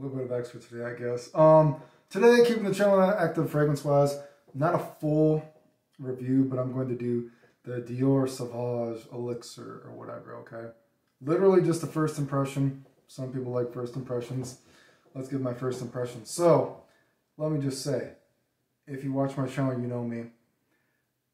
a little bit of extra today, I guess. Um, today, keeping the channel active fragrance-wise, not a full review, but I'm going to do the Dior Sauvage Elixir or whatever, okay? Literally just a first impression. Some people like first impressions. Let's give my first impression. So, let me just say, if you watch my channel, you know me.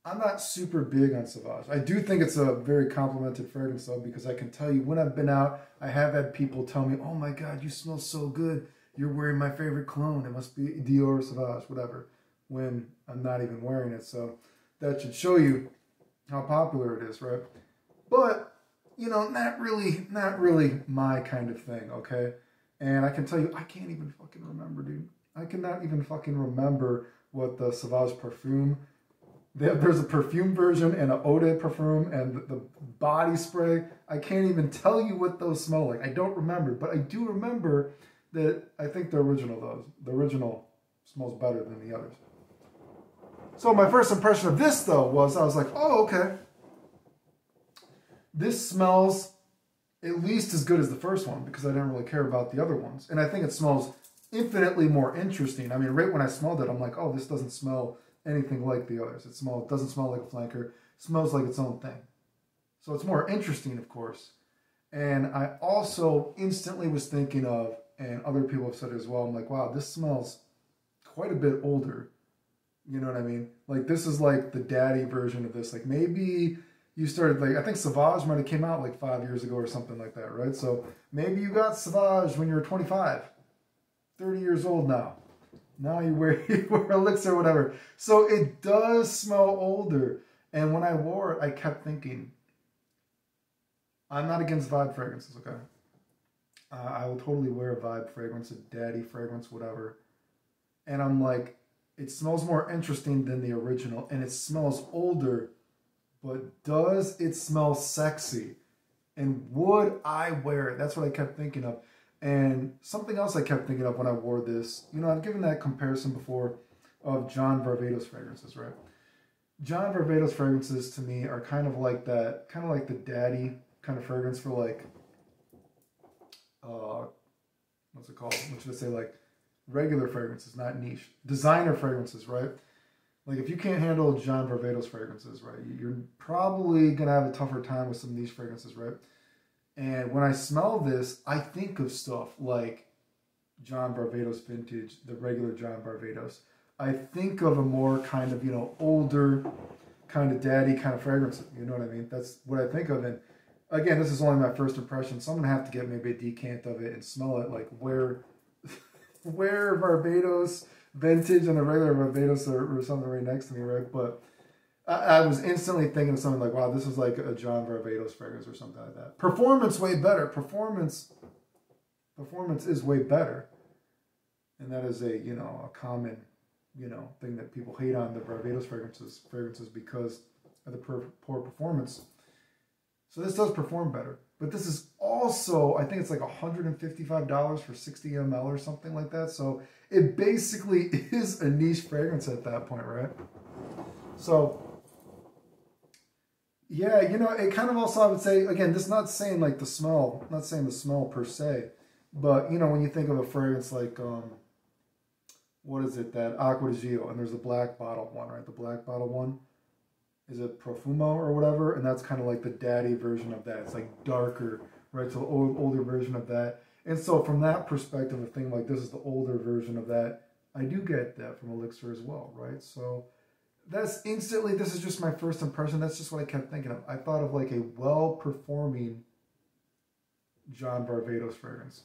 I'm not super big on Sauvage. I do think it's a very complimented fragrance though, because I can tell you when I've been out, I have had people tell me, oh my God, you smell so good. You're wearing my favorite cologne. It must be Dior Sauvage, whatever, when I'm not even wearing it. So that should show you how popular it is, right? But, you know, not really, not really my kind of thing, okay? And I can tell you, I can't even fucking remember, dude. I cannot even fucking remember what the Sauvage perfume there's a perfume version and an eau de perfume and the body spray. I can't even tell you what those smell like. I don't remember, but I do remember that I think the original those the original smells better than the others. So my first impression of this though was I was like, oh okay, this smells at least as good as the first one because I didn't really care about the other ones, and I think it smells infinitely more interesting. I mean, right when I smelled it, I'm like, oh, this doesn't smell anything like the others. It smells doesn't smell like a flanker. It smells like its own thing. So it's more interesting, of course. And I also instantly was thinking of, and other people have said as well, I'm like, wow, this smells quite a bit older. You know what I mean? Like this is like the daddy version of this. Like maybe you started like I think Sauvage might have came out like five years ago or something like that, right? So maybe you got Sauvage when you were 25, 30 years old now. Now you wear, you wear Elixir or whatever. So it does smell older. And when I wore it, I kept thinking, I'm not against vibe fragrances, okay? Uh, I will totally wear a vibe fragrance, a daddy fragrance, whatever. And I'm like, it smells more interesting than the original, and it smells older, but does it smell sexy? And would I wear it? That's what I kept thinking of. And something else I kept thinking of when I wore this, you know, I've given that comparison before of John Varvatos fragrances, right? John Varvatos fragrances to me are kind of like that, kind of like the daddy kind of fragrance for like, uh, what's it called? What should I say? Like regular fragrances, not niche. Designer fragrances, right? Like if you can't handle John Varvatos fragrances, right, you're probably gonna have a tougher time with some niche fragrances, right? And when I smell this, I think of stuff like John Varvatos vintage, the regular John Varvatos. I think of a more kind of, you know, older, kind of daddy kind of fragrance. You know what I mean? That's what I think of. And again, this is only my first impression, so I'm gonna have to get maybe a decant of it and smell it. Like where, where Varvatos vintage and the regular Varvatos are, something right next to me, right? But I, was instantly thinking of something like, wow, this is like a John Varvatos fragrance or something like that. Performance way better. Performance, performance is way better, and that is a you know a common you know thing that people hate on the Varvatos fragrances fragrances because of the poor performance. So this does perform better, but this is also I think it's like $155 for 60 ml or something like that. So it basically is a niche fragrance at that point, right? So yeah, you know, it kind of also I would say again, this is not saying like the smell, not saying the smell per se, but you know, when you think of a fragrance like um what is it, that Acqua di Gio, and there's a black bottle one, right? The black bottle one. Is it Profumo or whatever? And that's kind of like the daddy version of that. It's like darker, right? So old, older version of that. And so from that perspective, a thing like this is the older version of that. I do get that from Elixir as well, right? So that's instantly, this is just my first impression. That's just what I kept thinking of. I thought of like a well-performing John Varvatos fragrance.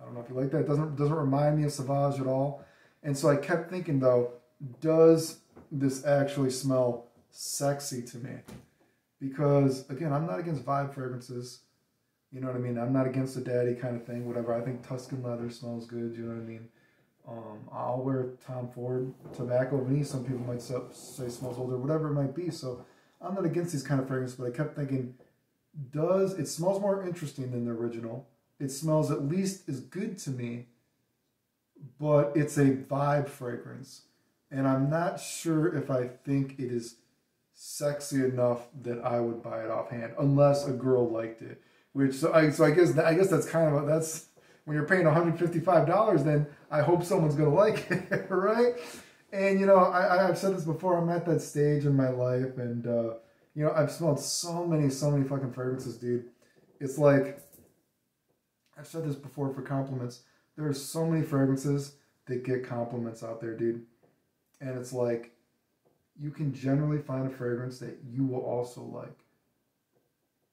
I don't know if you like that. It doesn't, doesn't remind me of Sauvage at all. And so I kept thinking though, does this actually smell sexy to me? Because again, I'm not against vibe fragrances. You know what I mean? I'm not against the daddy kind of thing, whatever. I think Tuscan leather smells good. You know what I mean? Um, I'll wear Tom Ford tobacco vanille. Some people might say smells older, whatever it might be. So I'm not against these kind of fragrances, but I kept thinking, does it smells more interesting than the original? It smells at least as good to me, but it's a vibe fragrance. And I'm not sure if I think it is sexy enough that I would buy it offhand, unless a girl liked it. Which so I so I guess I guess that's kind of a, that's when you're paying $155, then I hope someone's gonna like it, right? And you know, I, I've said this before. I'm at that stage in my life, and uh, you know, I've smelled so many, so many fucking fragrances, dude. It's like I've said this before for compliments. There are so many fragrances that get compliments out there, dude. And it's like you can generally find a fragrance that you will also like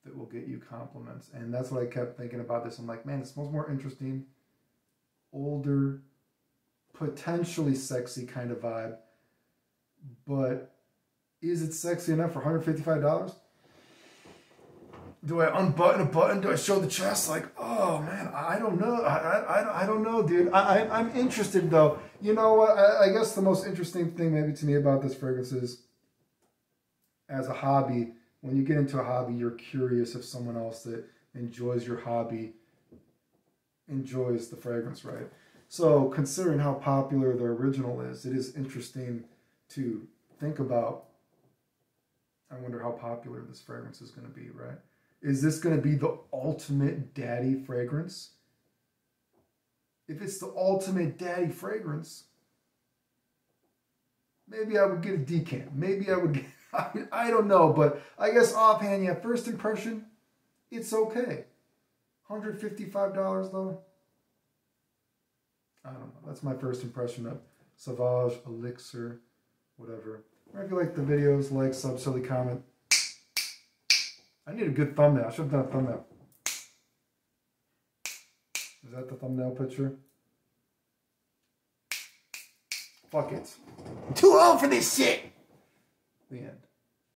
that will get you compliments. And that's what I kept thinking about this. I'm like, man, it smells more interesting, older, potentially sexy kind of vibe. But is it sexy enough for $155? do I unbutton a button? Do I show the chest? Like, oh man, I don't know. I, I, I don't know, dude. I, I, am interested though. You know what? I, I guess the most interesting thing maybe to me about this fragrance is as a hobby, when you get into a hobby, you're curious if someone else that enjoys your hobby enjoys the fragrance, right? So considering how popular the original is, it is interesting to think about. I wonder how popular this fragrance is going to be, right? Is this going to be the ultimate daddy fragrance? If it's the ultimate daddy fragrance, maybe I would get a decant. Maybe I would get, I, I don't know, but I guess offhand, yeah, first impression, it's okay. $155 though? I don't know. That's my first impression of Sauvage, Elixir, whatever. If you like the videos, like, sub, silly comment. I need a good thumbnail. I should have done a thumbnail. Is that the thumbnail picture? Fuck it. too old for this shit. The end.